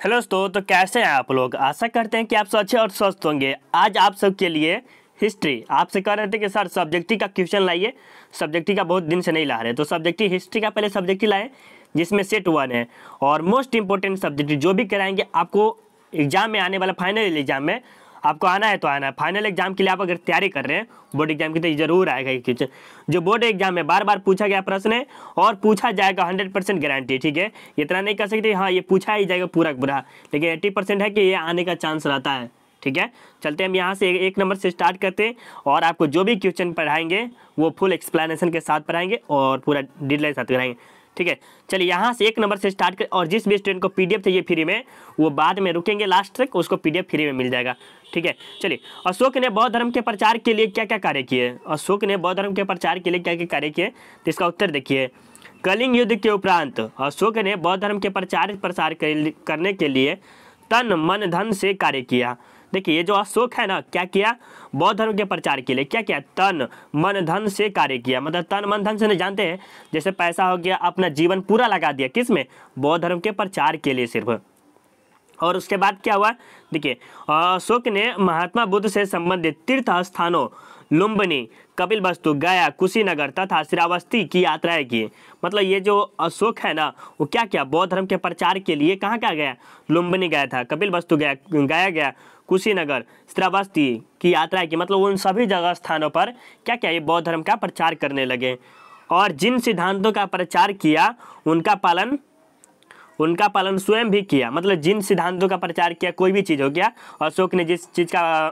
Hello दोस्तों तो कैसे हैं आप लोग? आशा करते हैं कि आप सब अच्छे और स्वस्थ होंगे। आज आप सबके लिए हिस्ट्री। आपसे कह रहे थे कि सर सब्जेक्टिव का क्वेश्चन लाइए। सब्जेक्टिव का बहुत दिन से नहीं ला रहे तो सब्जेक्टिव हिस्ट्री का पहले सब्जेक्टिव लाए, जिसमें सेट वन है। और मोस्ट इंपॉर्टेंट सब्जेक्ट जो भी कराएँगे, आपको एग्ज़ाम में आने वाला फाइनल एग्ज़ाम में आपको आना है तो आना है। फाइनल एग्ज़ाम के लिए आप अगर तैयारी कर रहे हैं बोर्ड एग्ज़ाम की तो ज़रूर आएगा ये क्वेश्चन जो बोर्ड एग्ज़ाम में बार बार पूछा गया प्रश्न है और पूछा जाएगा हंड्रेड परसेंट गारंटी ठीक है? इतना नहीं कर सकते हाँ ये पूछा ही जाएगा पूरा पूरा। लेकिन एट्टी परसेंट है कि ये आने का चांस रहता है, ठीक है? चलते हम यहाँ से एक नंबर से स्टार्ट करते हैं और आपको जो भी क्वेश्चन पढ़ाएँगे, वो फुल एक्सप्लेनेशन के साथ पढ़ाएँगे और पूरा डिटेल साथ कराएँगे, ठीक है? चलिए यहाँ से एक नंबर से स्टार्ट कर, और जिस भी स्टूडेंट को पीडीएफ चाहिए फ्री में, वो बाद में रुकेंगे लास्ट तक, उसको पीडीएफ फ्री में मिल जाएगा। ठीक है, चलिए। अशोक ने बौद्ध धर्म के प्रचार के लिए क्या क्या कार्य किए? अशोक ने बौद्ध धर्म के प्रचार के लिए क्या क्या कार्य किए? तो इसका उत्तर देखिए। कलिंग युद्ध के उपरांत अशोक ने बौद्ध धर्म के प्रचार, प्रसार करने के लिए तन, मन, धन से कार्य किया। देखिए, ये जो अशोक है ना, क्या किया? बौद्ध धर्म के प्रचार के लिए क्या किया? तन, मन, धन से कार्य किया। मतलब तन, मन, धन से नहीं, जानते हैं? जैसे पैसा हो गया, अपना जीवन पूरा लगा दिया। किसमें बौद्ध धर्म के प्रचार के लिए सिर्फ़। और उसके बाद क्या हुआ? देखिए, अशोक ने महात्मा बुद्ध से संबंधित तीर्थ स्थानों लुम्बनी कपिल वस्तु गया, कुशीनगर तथा श्रावस्ती की यात्राएँ की। मतलब ये जो अशोक है ना, वो क्या क्या बौद्ध धर्म के प्रचार के लिए कहाँ कहाँ गया? लुम्बनी गया था कपिल वस्तु गया गया गया, कुशीनगर, श्रावस्ती की यात्रा की। मतलब उन सभी जगह स्थानों पर क्या क्या ये बौद्ध धर्म का प्रचार करने लगे। और जिन सिद्धांतों का प्रचार किया, उनका पालन उनका पालन स्वयं भी किया। मतलब जिन सिद्धांतों का प्रचार किया, कोई भी चीज़ हो गया, अशोक ने जिस चीज़ का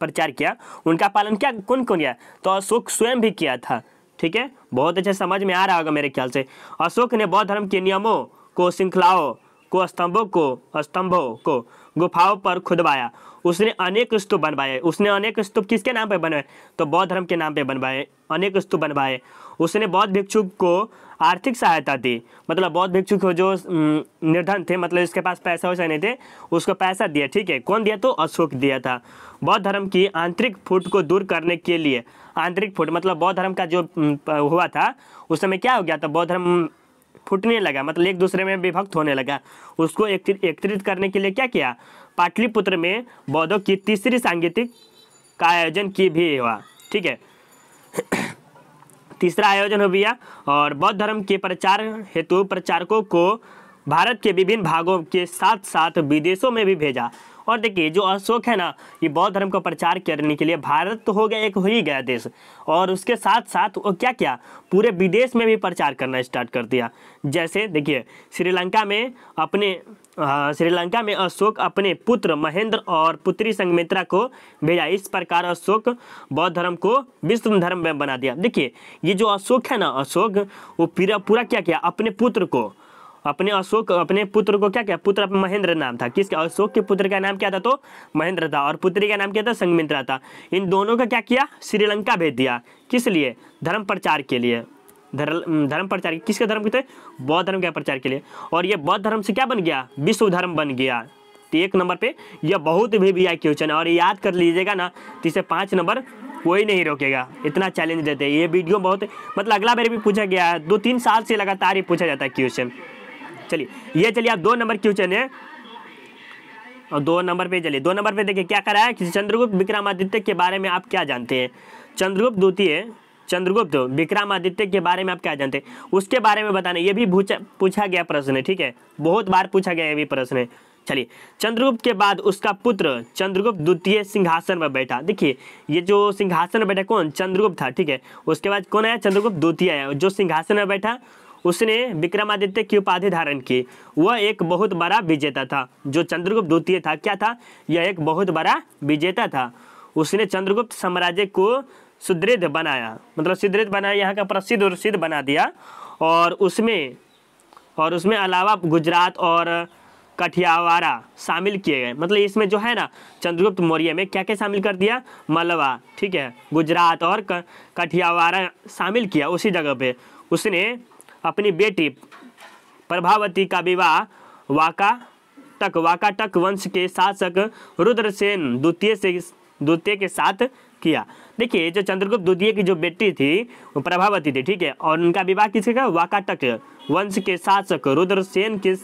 प्रचार किया, उनका पालन क्या कौन कौन किया? तो अशोक स्वयं भी किया था, ठीक है? बहुत अच्छे समझ में आ रहा होगा मेरे ख्याल से। अशोक ने बौद्ध धर्म के नियमों को, श्रृंखलाओं को, स्तंभों को स्तंभों को, गुफाओं पर खुदवाया। उसने अनेक स्तूप बनवाए। उसने अनेक स्तूप किसके नाम पर बनवाए? तो बौद्ध धर्म के नाम पर बनवाए, अनेक स्तूप बनवाए। उसने बौद्ध भिक्षु को आर्थिक सहायता दी। मतलब बौद्ध भिक्षु को जो निर्धन थे मतलब इसके पास पैसा वैसा नहीं थे, उसको पैसा दिया, ठीक है? कौन दिया? तो अशोक दिया था। बौद्ध धर्म की आंतरिक फूट को दूर करने के लिए, आंतरिक फूट मतलब बौद्ध धर्म का जो हुआ था, उस समय क्या हो गया था? बौद्ध धर्म फूटने लगा मतलब एक दूसरे में विभक्त होने लगा। उसको एकत्रित करने के लिए क्या किया? पाटलिपुत्र में बौद्धों की तीसरी सांगीतिक का आयोजन की भी हुआ, ठीक है? तीसरा आयोजन हो गया और बौद्ध धर्म के प्रचार हेतु प्रचारकों को भारत के विभिन्न भागों के साथ साथ विदेशों में भी भेजा। और देखिए, जो अशोक है ना, ये बौद्ध धर्म का प्रचार करने के लिए भारत तो हो गया एक हो ही गया देश। और उसके साथ साथ वो क्या क्या पूरे विदेश में भी प्रचार करना स्टार्ट कर दिया। जैसे देखिए, श्रीलंका में अपने श्रीलंका में अशोक अपने पुत्र महेंद्र और पुत्री संगमित्रा को भेजा। इस प्रकार अशोक बौद्ध धर्म को विश्व धर्म में बना दिया। देखिए, ये जो अशोक है ना, अशोक, वो पूरा पूरा क्या किया? अपने पुत्र को। अपने अशोक अपने पुत्र को क्या क्या? पुत्र महेंद्र नाम था। किसका? अशोक के पुत्र का नाम क्या था तो? महेंद्र था। और पुत्री का नाम क्या था? संगमित्रा था। इन दोनों का क्या किया? श्रीलंका भेज दिया। किस लिए? धर्म प्रचार के लिए। धर्म प्रचार किसके धर्म के थे बौद्ध धर्म के प्रचार के लिए। और ये बौद्ध धर्म से क्या बन गया? विश्व धर्म बन गया। तो एक नंबर पे यह बहुत भी भी आई क्वेश्चन। और याद कर लीजिएगा ना तो इसे पाँच नंबर कोई नहीं रोकेगा। इतना चैलेंज देते हैं। ये वीडियो बहुत मतलब अगला बार भी पूछा गया है। दो तीन साल से लगातार ही पूछा जाता है क्वेश्चन चलिए, ये चलिए आप दो नंबर क्वेश्चन है। और दो नंबर पे चलिए। दो नंबर पे देखिए क्या करा है? कि चंद्रगुप्त विक्रमादित्य के बारे में आप क्या जानते हैं? चंद्रगुप्त द्वितीय चंद्रगुप्त, विक्रमादित्य के बारे में आप क्या जानते? हैं उसके बारे में बताना, ये भी पूछा गया प्रश्न है, ठीक है? बहुत बार पूछा गया ये भी प्रश्न है। चलिए, चंद्रगुप्त के बाद उसका पुत्र, चंद्रगुप्त द्वितीय सिंहासन पर बैठा। देखिए, ये जो सिंहासन पर बैठा कौन? चंद्रगुप्त था, ठीक है? उसके बाद कौन आया? चंद्रगुप्त द्वितीय है जो सिंहासन में बैठा, उसने विक्रमादित्य की उपाधि धारण की। वह एक बहुत बड़ा विजेता था। जो चंद्रगुप्त द्वितीय था, क्या था? यह एक बहुत बड़ा विजेता था। उसने चंद्रगुप्त साम्राज्य को सुदृढ़ बनाया। मतलब सुदृढ़ बनाया, यहाँ का प्रसिद्ध और सिद्ध बना दिया। और उसमें और उसमें अलावा गुजरात और कठियावाड़ा शामिल किए गए। मतलब इसमें जो है ना, चंद्रगुप्त मौर्य में क्या क्या शामिल कर दिया? मलवा, ठीक है। गुजरात और कठियावाड़ा शामिल किया उसी जगह पे। उसने अपनी बेटी प्रभावती का विवाह वाका तक वाकाटक वंश के शासक रुद्रसेन द्वितीय से, द्वितीय के साथ किया। देखिए, जो चंद्रगुप्त द्वितीय की जो बेटी थी, वो प्रभावती थी, ठीक है? और उनका विवाह किसके का वाकाटक वंश के शासक रुद्रसेन के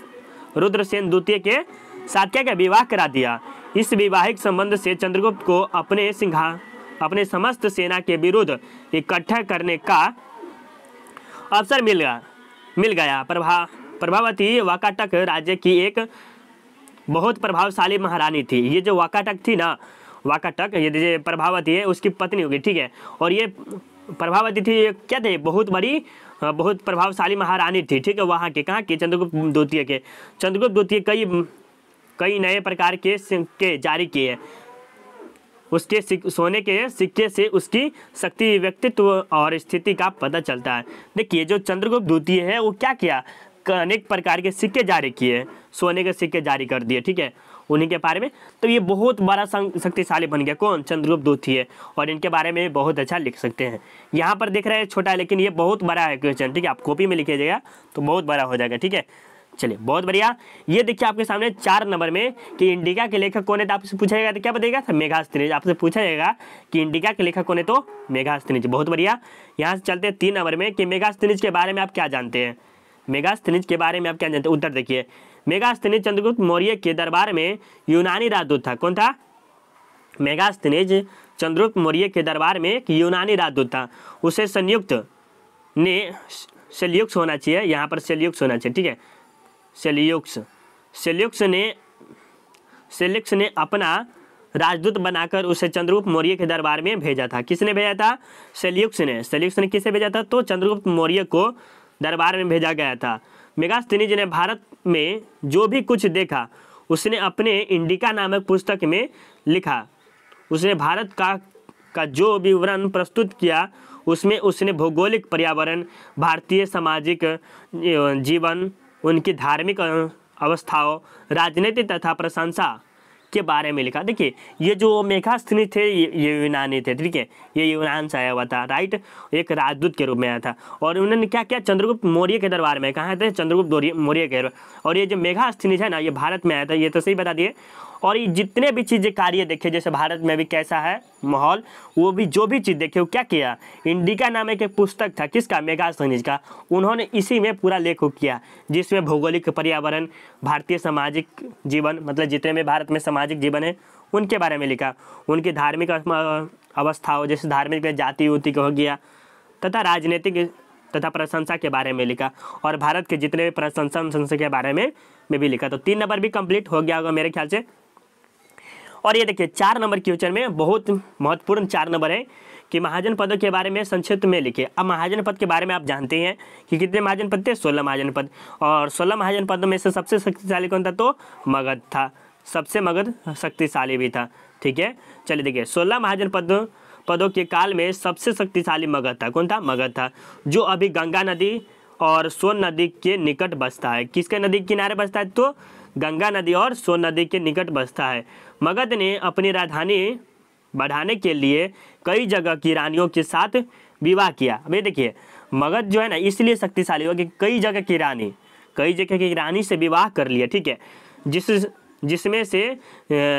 रुद्रसेन द्वितीय के साथ क्या क्या? विवाह करा दिया। इस वैवाहिक संबंध से चंद्रगुप्त को अपने सिंहा, अपने समस्त सेना के विरुद्ध इकट्ठा करने का अवसर मिल गया मिल गया। प्रभा, प्रभावती वाकाटक राज्य की एक बहुत प्रभावशाली महारानी थी। ये जो वाकाटक थी ना वाकाटक, ये जो प्रभावती है, उसकी पत्नी होगी, ठीक है? और ये प्रभावती थी क्या थे? बहुत बड़ी बहुत प्रभावशाली महारानी थी, ठीक है? वहाँ के, कहाँ के? चंद्रगुप्त द्वितीय के। चंद्रगुप्त द्वितीय कई कई नए प्रकार के सिक्के जारी किए उसके सोने के सिक्के से उसकी शक्ति, व्यक्तित्व और स्थिति का पता चलता है। देखिए, जो चंद्रगुप्त द्वितीय है, वो क्या किया? अनेक प्रकार के सिक्के जारी किए सोने के सिक्के जारी कर दिए, ठीक है? उन्हीं के बारे में। तो ये बहुत बड़ा शक्तिशाली बन गया। कौन? चंद्रगुप्त द्वितीय और इनके बारे में बहुत अच्छा लिख सकते हैं। यहाँ पर देख रहे हैं छोटा लेकिन ये बहुत बड़ा है क्वेश्चन ठीक है? आप कॉपी में लिखिएगा तो बहुत बड़ा हो जाएगा, ठीक है? चलिए, बहुत बढ़िया। ये देखिए आपके सामने चार नंबर में कि इंडिका के लेखक कौन है तो आपसे पूछा जाएगा तो क्या बताएगा सर मेघास्त्रिज आपसे पूछा जाएगा कि इंडिका के लेखक कौन है तो मेघास्त्रिज बहुत बढ़िया। यहाँ से चलते हैं तीन नंबर में कि मेघास्त्रिज के बारे में आप क्या जानते हैं? मेघास्त्रिज के बारे में आप क्या जानते हैं? उत्तर देखिए। मेघास्त्रिज चंद्रगुप्त मौर्य के दरबार में यूनानी राजदूत था। कौन था? मेघास्त्रिज चंद्रगुप्त मौर्य के दरबार में एक यूनानी राजदूत था। उसे संयुक्त ने सेल्युक्स होना चाहिए। यहाँ पर सेल्युक्स होना चाहिए, ठीक है? सेल्युक्स। सेल्युक्स ने सेल्युक्स ने अपना राजदूत बनाकर उसे चंद्रगुप्त मौर्य के दरबार में भेजा था। किसने भेजा था? सेल्युक्स ने। सेल्युक्स ने किसे भेजा था? तो चंद्रगुप्त मौर्य को दरबार में भेजा गया था। मेगास्तिनी ने भारत में जो भी कुछ देखा, उसने अपने इंडिका नामक पुस्तक में लिखा। उसने भारत का का जो विवरण प्रस्तुत किया, उसमें उसने भौगोलिक पर्यावरण, भारतीय सामाजिक जीवन, उनकी धार्मिक अवस्थाओं, राजनीति तथा प्रशंसा के बारे में लिखा। देखिए, ये जो मेघास्थनी थे, ये यूनानी थे, ठीक है? ये यूनान से आया हुआ था, राइट? एक राजदूत के रूप में आया था। और उन्होंने क्या किया? चंद्रगुप्त मौर्य के दरबार में, कहा थे? चंद्रगुप्त मौर्य के और ये जो मेघास्थनी है ना, ये भारत में आया था, ये तो सही बता दिए। और ये जितने भी चीज़ें कार्य देखे, जैसे भारत में भी कैसा है, माहौल, वो भी जो भी चीज़ देखे, वो क्या किया? इंडिका नामक एक पुस्तक था, किसका? मेगा खनिज का। उन्होंने इसी में पूरा लेख किया, जिसमें भौगोलिक पर्यावरण, भारतीय सामाजिक जीवन मतलब जितने भी भारत में सामाजिक जीवन है, उनके बारे में लिखा। उनकी धार्मिक अवस्थाओं, जैसे धार्मिक जाति उति हो गया, तथा राजनीतिक तथा प्रशंसा के बारे में लिखा। और भारत के जितने भी प्रशंसा के बारे में में भी लिखा। तो तीन नंबर भी कंप्लीट हो गया होगा मेरे ख्याल से। और ये देखिए, चार नंबर क्वेश्चन में बहुत महत्वपूर्ण चार नंबर है कि महाजन पदों के बारे में संक्षिप्त में लिखे अब महाजन पद के बारे में आप जानते हैं कि कितने महाजन पद थे? सोलह महाजन पद। और सोलह महाजन पदों में से सबसे शक्तिशाली कौन था तो मगध था। सबसे मगध शक्तिशाली भी था। ठीक है? चलिए देखिए, सोलह महाजन पद, पदों के काल में सबसे शक्तिशाली मगध था। कौन था? मगध था, जो अभी गंगा नदी और सोन नदी के निकट बसता है। किसके नदी किनारे बसता है तो गंगा नदी और सोन नदी के निकट बसता है। मगध ने अपनी राजधानी बढ़ाने के लिए कई जगह की रानियों के साथ विवाह किया। अब ये देखिए, मगध जो है ना, इसलिए शक्तिशाली हो कि कई जगह की रानी, कई जगह की रानी से विवाह कर लिया ठीक है। जिस, जिसमें से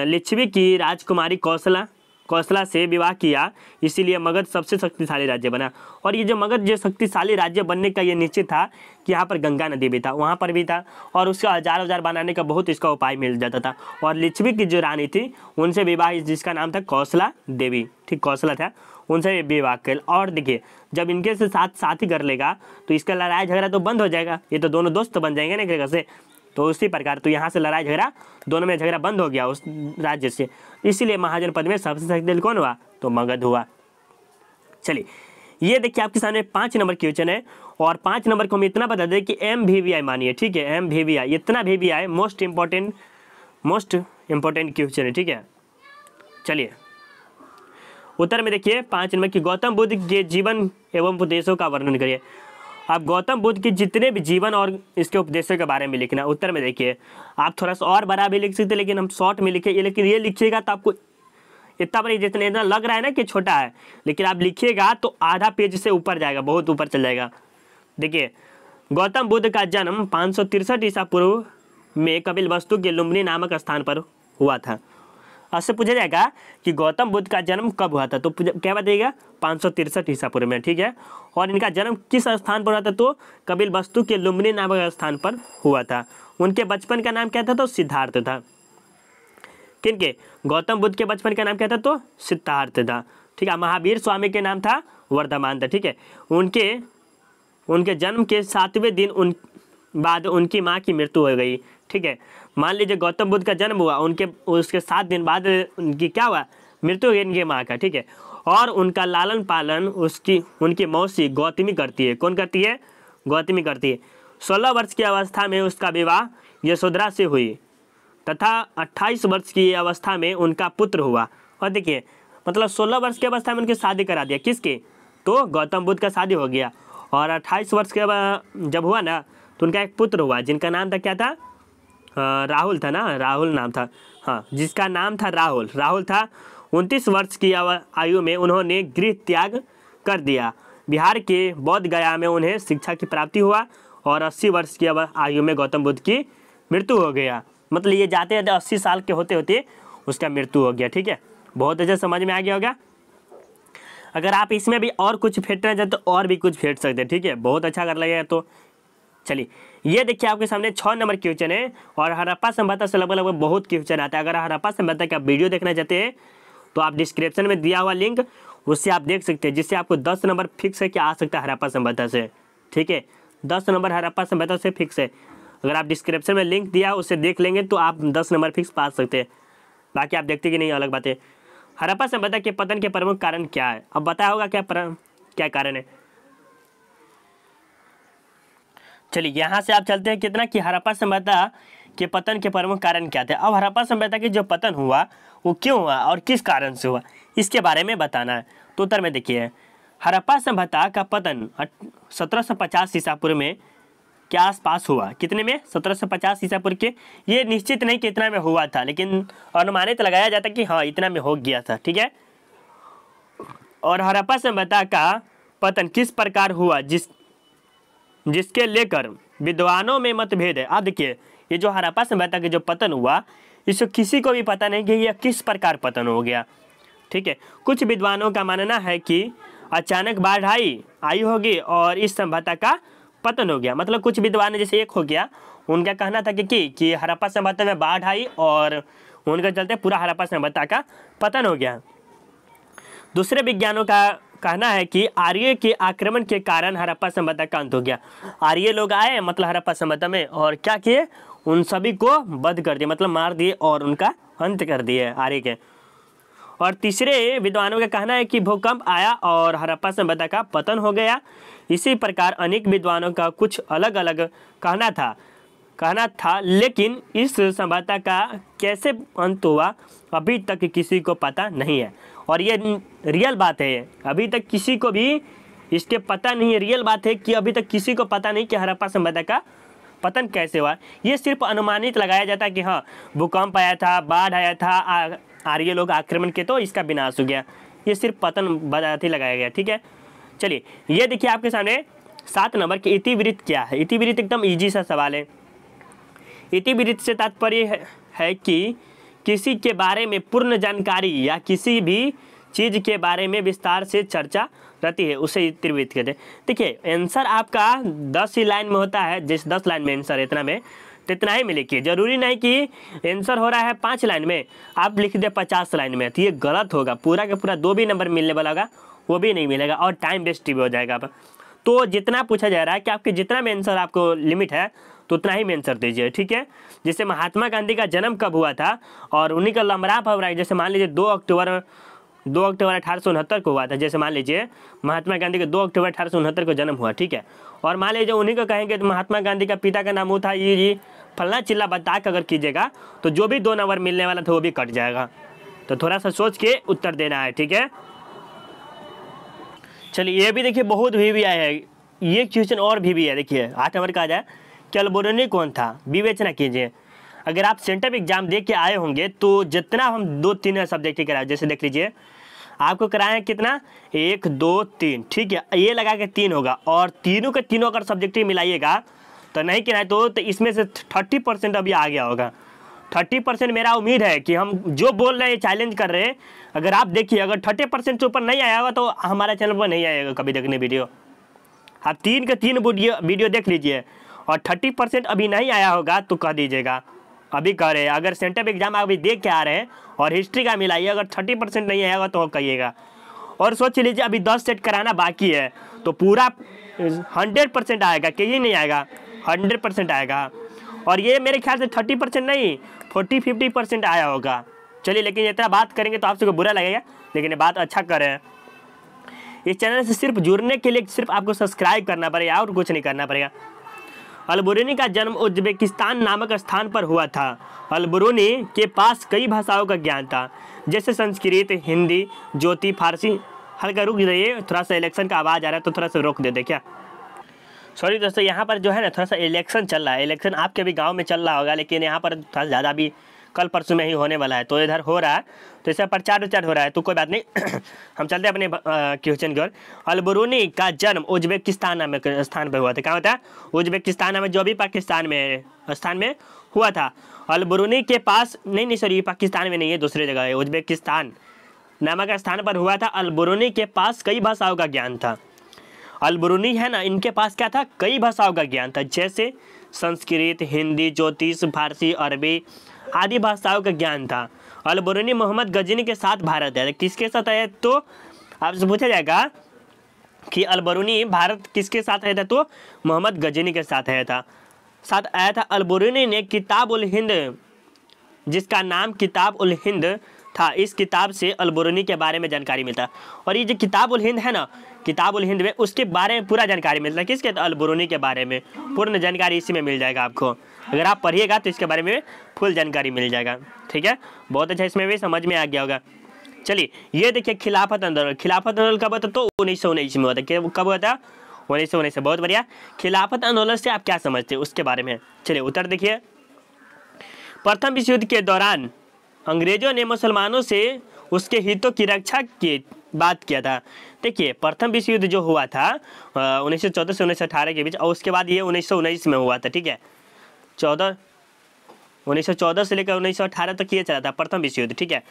लिच्छवी की राजकुमारी कौशला कौशला से विवाह किया। इसीलिए मगध सबसे शक्तिशाली राज्य बना। और ये जो मगध जो शक्तिशाली राज्य बनने का ये निश्चित था कि यहाँ पर गंगा नदी भी था, वहाँ पर भी था। और उसका हज़ार हज़ार बनाने का बहुत इसका उपाय मिल जाता था। और लिच्छवी की जो रानी थी, उनसे विवाह जिसका नाम था कौशला देवी। ठीक कौशला था, उनसे विवाह कर और देखिए, जब इनके से साथ साथी कर लेगा तो इसका लड़ाई झगड़ा तो बंद हो जाएगा। ये तो दोनों दोस्त बन जाएँगे ना एक से। तो उसी प्रकार तो यहाँ से लड़ाई झगड़ा दोनों में झगड़ा बंद हो गया उस राज्य से। इसीलिए महाजन पद में सबसे शक्तिशाली कौन हुआ? तो मगध हुआ। चलिए, ये देखिए आपके सामने पाँच नंबर क्वेश्चन है और पाँच नंबर को हम इतना बता दें कि एम वी वी आई मानिए, ठीक है? एम वी वी आई इतना V V I most important most important question है, ठीक है? चलिए, उत्तर में देखिए, पाँच नंबर की गौतम बुद्ध के जीवन एवं उपदेशों का वर्णन करिए। आप गौतम बुद्ध के जितने भी जीवन और इसके उपदेशों के बारे में लिखना, उत्तर में देखिए। आप थोड़ा सा और बड़ा भी लिख सकते लेकिन हम शॉर्ट में लिखे। लेकिन ये लिखिएगा तो आपको इतना बड़ी जितना इतना लग रहा है ना कि छोटा है। लेकिन आप लिखिएगा तो आधा पेज से ऊपर जाएगा, बहुत ऊपर चल जाएगा। देखिए, गौतम बुद्ध का जन्म पाँच ईसा पूर्व में कपिल वस्तु के लुम्बनी नामक स्थान पर हुआ था। आपसे पूछा जाएगा कि गौतम बुद्ध का जन्म कब हुआ था? तो क्या बताइएगा पाँच सौ तिरसठ ईसा पूर्व में, ठीक है? और इनका जन्म किस स्थान पर हुआ था? तो कपिल वस्तु के लुम्बनी नामक स्थान पर हुआ था। उनके बचपन का नाम क्या था? तो सिद्धार्थ था। किनके गौतम बुद्ध के बचपन का नाम क्या था? तो सिद्धार्थ था। ठीक है, महावीर स्वामी के नाम था वर्धमान था, ठीक है? उनके उनके जन्म के सातवें दिन उन, बाद उनकी माँ की मृत्यु हो गई, ठीक है? मान लीजिए गौतम बुद्ध का जन्म हुआ, उनके, उसके सात दिन बाद उनकी क्या हुआ? मृत्यु हो गई इनकी माँ का, ठीक है? और उनका लालन पालन उसकी, उनकी मौसी गौतमी करती है। कौन करती है? गौतमी करती है। सोलह वर्ष की अवस्था में उसका विवाह यशोधरा से हुई, तथा 28 वर्ष की अवस्था में उनका पुत्र हुआ। और देखिए मतलब 16 वर्ष की अवस्था में उनकी शादी करा दिया। किसके? तो गौतम बुद्ध का शादी हो गया। और 28 वर्ष के जब हुआ ना तो उनका एक पुत्र हुआ, जिनका नाम था, क्या था? राहुल था ना? राहुल नाम था। हाँ जिसका नाम था राहुल। राहुल था उनतीस वर्ष की आयु में उन्होंने गृह त्याग कर दिया। बिहार के बौद्ध गया में उन्हें शिक्षा की प्राप्ति हुआ और अस्सी वर्ष की आयु में गौतम बुद्ध की मृत्यु हो गया। मतलब ये जाते जाते अस्सी साल के होते होते उसका मृत्यु हो गया, ठीक है? बहुत अच्छा समझ में आ गया होगा। अगर आप इसमें भी और कुछ फेंटना चाहते तो और भी कुछ फेंट सकते हैं, ठीक है? बहुत अच्छा अगर लगेगा तो। चलिए, ये देखिए आपके सामने छः नंबर क्वेश्चन है और हरप्पा संभवता से लगभग लगभग बहुत क्वेश्चन आता है। अगर हरप्पा संभवता का वीडियो देखना चाहते हैं तो आप डिस्क्रिप्शन में दिया हुआ लिंक उससे आप देख सकते हैं, जिससे आपको दस नंबर फिक्स है कि आ सकता है हरप्पा संभवता से। ठीक है? दस नंबर हरप्पा संभवता से फिक्स है। अगर आप डिस्क्रिप्शन में लिंक दिया उससे देख लेंगे तो आप दस नंबर फिक्स पा सकते हैं। बाकी आप देखते कि नहीं, अलग बात। हरप्पा सभ्यता के पतन के प्रमुख कारण क्या है? अब बताया होगा क्या क्या कारण है? चलिए, यहाँ से आप चलते हैं कितना कि हरप्पा सभ्यता के पतन के प्रमुख कारण क्या थे? अब हरप्पा सभ्यता की जो पतन हुआ, वो क्यों हुआ और किस कारण से हुआ? इसके बारे में बताना है। तो उत्तर में देखिए, हरप्पा सभ्यता का पतन सत्रह सौ पचास ईसा पूर्व में के आसपास हुआ। कितने में? सत्रह सौ पचास ईसा पूर्व के। ये निश्चित नहीं कि इतना में हुआ था, लेकिन अनुमानित लगाया जाता कि हाँ इतना में हो गया था, ठीक है? और हरप्पा सभ्यता का पतन किस प्रकार हुआ? जिस जिसके लेकर विद्वानों में मतभेद है। अब देखिए ये जो हरप्पा सभ्यता का जो पतन हुआ इसको किसी को भी पता नहीं कि यह किस प्रकार पतन हो गया। ठीक है कुछ विद्वानों का मानना है कि अचानक बाढ़ आई आई होगी और इस सभ्यता का पतन हो गया। मतलब कुछ विद्वान जैसे एक हो गया उनका कहना था कि कि, कि सभ्यता में बाढ़ आई और उनके चलते पूरा हरप्पा सभ्यता का पतन हो गया। दूसरे विज्ञानों का कहना है कि आर्य के आक्रमण के कारण हरप्पा सभ्यता का अंत हो गया। आर्य लोग आए मतलब हरप्पा सभ्यता में, और क्या किए? उन सभी को वध कर दिए मतलब मार दिए और उनका अंत कर दिए आर्य के। और तीसरे विद्वानों का कहना है कि भूकंप आया और हरप्पा सभ्यता का पतन हो गया। इसी प्रकार अनेक विद्वानों का कुछ अलग अलग कहना था। कहना था, लेकिन इस सभ्यता का कैसे अंत हुआ, अभी तक किसी को पता नहीं है। और ये रियल बात है। अभी तक किसी को भी इसके पता नहीं है रियल बात है कि अभी तक किसी को पता नहीं कि हरप्पा सभ्यता का पतन कैसे हुआ। ये सिर्फ़ अनुमानित लगाया जाता है कि हाँ भूकंप आया था बाढ़ आया था आर्य लोग आक्रमण के तो इसका विनाश हो गया। ये सिर्फ़ पतन बताते लगाया गया ठीक है? चलिए ये देखिए आपके सामने सात नंबर की इतिवृत्त क्या है। इतिवृत्त एकदम ईजी सा सवाल है। इतिवृत्त से तात्पर्य है, है कि किसी के बारे में पूर्ण जानकारी या किसी भी चीज़ के बारे में विस्तार से चर्चा रहती है, उसे इतिवृत्त कहते हैं। देखिए आंसर आपका दस ही लाइन में होता है, जिस दस लाइन में आंसर इतना में तो इतना ही में लिखिए ज़रूरी नहीं कि आंसर हो रहा है पाँच लाइन में, आप लिख दे पचास लाइन में तो ये गलत होगा। पूरा का पूरा दो भी नंबर मिलने वाला होगा, वो भी नहीं मिलेगा और टाइम वेस्ट भी हो जाएगा। आप तो जितना पूछा जा रहा है कि आपके जितना में आंसर आपको लिमिट है तो उतना ही आंसर दीजिए, ठीक है? जैसे महात्मा गांधी का जन्म कब हुआ था और उन्हीं का लंबराप हो जैसे मान लीजिए दो अक्टूबर दो अक्टूबर अठारह सौ उनहत्तर को हुआ था, जैसे मान लीजिए महात्मा गांधी का दो अक्टूबर अठारह सौ उनहत्तर को जन्म हुआ, ठीक है? और मान लीजिए उन्हीं को कहेंगे तो महात्मा गांधी का पिता का नाम वो था ये जी, फलना चिल्ला बता अगर कीजिएगा तो जो भी दो नंबर मिलने वाला था वो भी कट जाएगा। तो थोड़ा सा सोच के उत्तर देना है, ठीक है? चलिए, ये भी देखिए, बहुत भी भी आया है। ये क्वेश्चन और भी भी है, देखिए, आठ नंबर का आ जाए। कैलबोरनी कौन था? विवेचना कीजिए। अगर आप सेंटर एग्ज़ाम दे के आए होंगे तो जितना हम दो तीन सब्जेक्ट की कराए जैसे देख लीजिए आपको कराए हैं कितना? एक दो तीन। ठीक है ये लगा के तीन होगा और तीनों के तीनों अगर सब्जेक्ट ही मिलाइएगा तो नहीं कराए तो, तो इसमें से थर्टी परसेंट अभी आ गया होगा। थर्टी परसेंट मेरा उम्मीद है कि हम जो बोल रहे हैं चैलेंज कर रहे हैं अगर आप देखिए अगर थर्टी परसेंट से ऊपर नहीं आया होगा तो हमारे चैनल पर नहीं आएगा कभी देखने वीडियो आप तीन के तीन वीडियो देख लीजिए। और थर्टी परसेंट अभी नहीं आया होगा तो कह दीजिएगा। अभी कह रहे हैं, अगर सेंटर एग्ज़ाम अभी देख के आ रहे हैं और हिस्ट्री का मिलाइए, अगर थर्टी परसेंट नहीं आएगा तो कहिएगा। और सोच लीजिए, अभी दस सेट कराना बाकी है तो पूरा हंड्रेड परसेंट आएगा, कि ही नहीं आएगा, हंड्रेड परसेंट आएगा। और ये मेरे ख्याल से थर्टी परसेंट नहीं, फोर्टी फिफ्टी परसेंट आया होगा। चलिए, लेकिन इतना बात करेंगे तो आप सबको बुरा लगेगा, लेकिन ये बात अच्छा कर इस चैनल से सिर्फ़ जुड़ने के लिए सिर्फ़ आपको सब्सक्राइब करना पड़ेगा और कुछ नहीं करना पड़ेगा। अलबुरुनी का जन्म उज्बेकिस्तान नामक स्थान पर हुआ था। अलबुरुनी के पास कई भाषाओं का ज्ञान था, जैसे संस्कृत, हिंदी, ज्योति, फारसी। हल्का रुक जाइए, थोड़ा सा इलेक्शन का आवाज़ आ रहा है तो थोड़ा सा रोक दे दे क्या? सॉरी दोस्तों, यहाँ पर जो है ना, थोड़ा सा इलेक्शन चल रहा है। इलेक्शन आपके भी गाँव में चल रहा होगा, लेकिन यहाँ पर थोड़ा ज़्यादा भी कल परसों में ही होने वाला है। तो इधर हो रहा है तो इसे प्रचार उचार हो रहा है तो कोई बात नहीं। हम चलते हैं अपने क्वेश्चन की ओर। अलबरूनी का जन्म उज्बेकिस्तान नाम स्थान पर हुआ था। क्या होता है उज्बेकिस्तान में, जो भी पाकिस्तान में, स्थान में हुआ था। अलबरूनी के पास, नहीं नहीं, सॉरी पाकिस्तान में नहीं है दूसरी जगह है, उज्बेकिस्तान नामक स्थान पर हुआ था। अलबरूनी के पास कई भाषाओं का ज्ञान था। अलबरूनी है ना, इनके पास क्या था? कई भाषाओं का ज्ञान था, जैसे संस्कृत, हिंदी, ज्योतिष, फारसी, अरबी आदि भाषाओं का ज्ञान था। अलबरूनी मोहम्मद गजनी के साथ भारत है किसके साथ आया तो? आपसे पूछा जाएगा कि अलबरूनी भारत किसके साथ आया था तो? मोहम्मद गजनी के साथ आया था। साथ आया था अलबरूनी ने किताब उल हिंद, जिसका नाम किताब उल हिंद था। इस किताब से अलबरूनी के बारे में जानकारी मिलता। और ये जो किताब उल हिंद है ना किताब उल हिंद में, उसके बारे में पूरा जानकारी मिलता है। किसके अलबरूनी के बारे में? पूर्ण जानकारी इसी में मिल जाएगा आपको। अगर आप पढ़िएगा तो इसके बारे में फुल जानकारी मिल जाएगा। ठीक है? बहुत अच्छा इसमें भी समझ में आ गया होगा। चलिए, ये देखिए खिलाफत आंदोलन। खिलाफत आंदोलन कब होता तो उन्नीस सौ उन्नीस में होता कब होता उन्नीस सौ उन्नीस बहुत बढ़िया। खिलाफत आंदोलन से आप क्या समझते हैं उसके बारे में? चलिए, उत्तर देखिए। प्रथम विश्व युद्ध के दौरान अंग्रेज़ों ने मुसलमानों से उसके हितों की रक्षा की बात किया था। देखिए, प्रथम विश्व युद्ध जो हुआ था उन्नीस सौ चौदह से उन्नीस सौ अठारह के बीच, और उसके बाद ये उन्नीस सौ उन्नीस में हुआ था, ठीक है? चौदह, उन्नीस सौ चौदह से लेकर उन्नीस सौ अठारह तक ये चला था प्रथम विश्व युद्ध, ठीक है?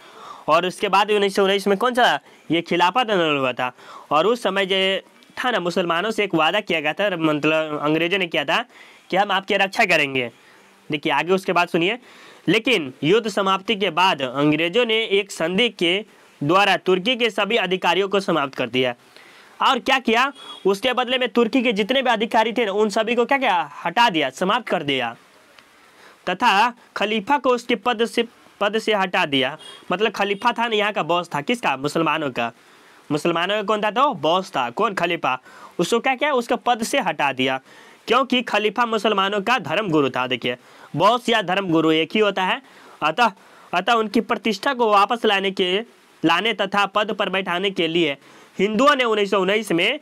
और उसके बाद उन्नीस सौ उन्नीस में कौन सा ये खिलाफत आंदोलन हुआ था। और उस समय जो था ना, मुसलमानों से एक वादा किया गया था मतलब अंग्रेज़ों ने किया था कि हम आपकी रक्षा करेंगे। देखिए, आगे उसके बाद सुनिए। लेकिन युद्ध समाप्ति के बाद अंग्रेज़ों ने एक संधि के द्वारा तुर्की के सभी अधिकारियों को समाप्त कर दिया। और क्या किया? उसके बदले में तुर्की के जितने भी अधिकारी थे, उन सभी को क्या क्या? हटा दिया, समाप्त कर दिया। तथा खलीफा को उसके पद से पद से हटा दिया। मतलब खलीफा था ना यहाँ का बॉस था। किसका? मुसलमानों का। मुसलमानों का कौन था तो? बॉस था। कौन? खलीफा। उसको क्या क्या? उसका पद से हटा दिया। क्योंकि खलीफा मुसलमानों का धर्म गुरु था। देखिए बॉस या धर्म गुरु एक ही होता है। अतः अतः उनकी प्रतिष्ठा को वापस लाने के लाने तथा पद पर बैठाने के लिए हिंदुओं ने उन्नीस सौ उन्नीस में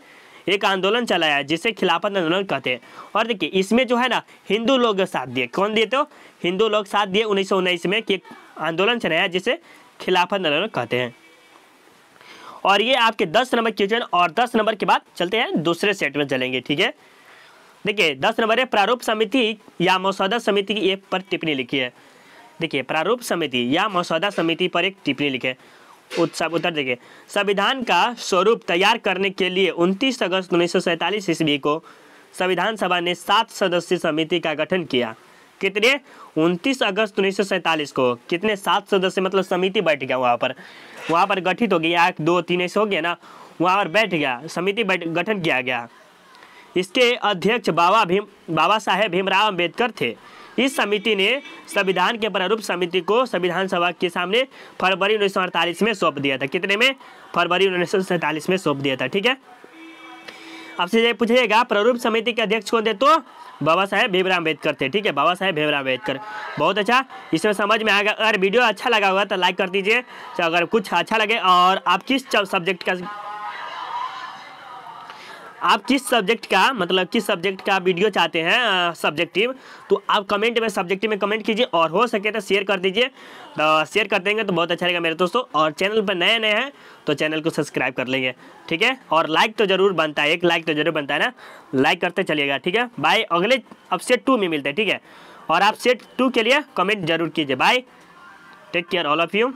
एक आंदोलन चलाया, जिसे खिलाफत आंदोलन कहते हैं। और देखिए, इसमें जो है ना, हिंदू लोग साथ दिए। कौन दिए तो? हिंदू लोग साथ दिए उन्नीस सौ उन्नीस में कि आंदोलन चलाया, जिसे खिलाफत आंदोलन कहते हैं। और ये आपके दस नंबर क्वेश्चन, और दस नंबर के बाद चलते हैं, दूसरे सेट में चलेंगे, ठीक है? देखिए, दस नंबर है प्रारूप समिति या मसौदा समिति की एक पर टिप्पणी लिखी है। देखिए, प्रारूप समिति या मसौदा समिति पर एक टिप्पणी लिखे उत्तर देखिए संविधान का स्वरूप तैयार करने के लिए 29 अगस्त उन्नीस ईस्वी को संविधान सभा ने सात सदस्यीय समिति का गठन किया। कितने? 29 अगस्त उन्नीस को। कितने? सात सदस्य मतलब समिति बैठ गया वहाँ पर। वहाँ पर गठित हो गया। एक, दो, तीन ऐसे हो गया ना। वहाँ पर बैठ गया। समिति बैठ गठन किया गया। इसके अध्यक्ष बाबा भीम बाबा साहेब भीमराव अंबेडकर थे। इस समिति ने संविधान के प्रारूप समिति को संविधान सभा के सामने फरवरी उन्नीस सौ अड़तालीस में सौंप दिया था। कितने में? फरवरी उन्नीस में सौंप दिया था, ठीक है? आपसे ये पूछिएगा, प्रारूप समिति के अध्यक्ष कौन थे? तो बाबा साहेब भीमराव अंबेडकर थे, ठीक है? बाबा साहेब भीमराव अंबेडकर बहुत अच्छा इसमें समझ में आएगा। अगर वीडियो अच्छा लगा हुआ तो लाइक कर दीजिए। अगर कुछ अच्छा लगे और आप किस सब्जेक्ट का आप किस सब्जेक्ट का मतलब किस सब्जेक्ट का वीडियो चाहते हैं सब्जेक्टिव तो आप कमेंट में सब्जेक्टिव में कमेंट कीजिए और हो सके तो शेयर कर दीजिए। तो शेयर कर देंगे तो बहुत अच्छा रहेगा मेरे दोस्तों। और चैनल पर नए नए हैं तो चैनल को सब्सक्राइब कर लेंगे, ठीक है? और लाइक तो ज़रूर बनता है, एक लाइक तो ज़रूर बनता है ना? लाइक करते चलिएगा, ठीक है? बाय अगले, अब सेट टू में मिलते हैं, ठीक है? और आप सेट टू के लिए कमेंट ज़रूर कीजिए। Bye take care all of you